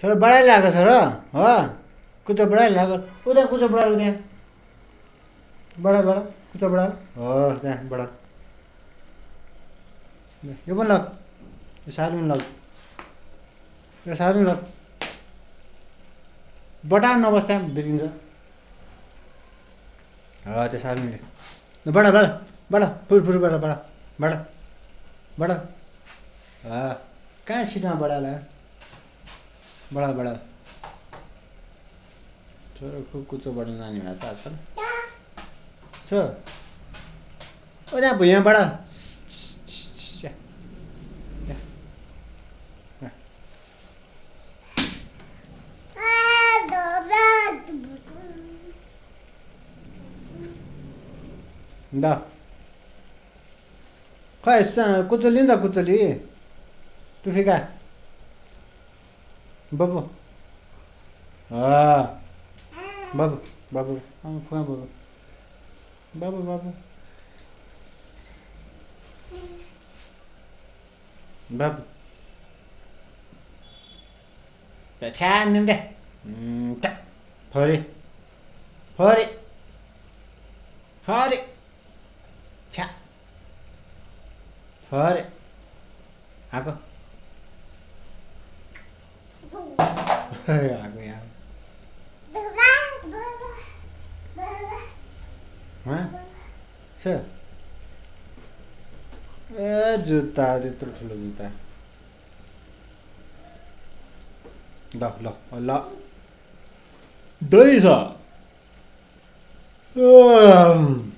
थोरै बढाइरहेको छ र हो? कुचो बढाइरहेको उता कुचो बढाएको त्यहाँ बढा बढा कुचो बढा हो त्यहाँ बढा यो पनि लग। यो साह्रो पनि लग। यो साह्रो पनि लग। बटा नबस् त्यहाँ बिग्रिन्छ हो त्यो साह्रो पनि ल बडा बडा बडा फुर फुर बडा बडा बडा बडा कहाँ सिटमा बडाला बडा बडा छोरो कुचो बढ्नु नानी भएको छ आजकल। छ। ओ त्यहाँ भुइँमा बडा ल खै कुचोली नि त कुचोली। टुफिका बबु बाबु बाबु खुवा बाबु बाबु बाबु बाबु छ्यान्नु दे फरे फरे फरे Eh, Aguia. Eh? Sì. Eh, giutta, dentro c'è la. Da, là, là. Dai, sa. Oh. Ehm.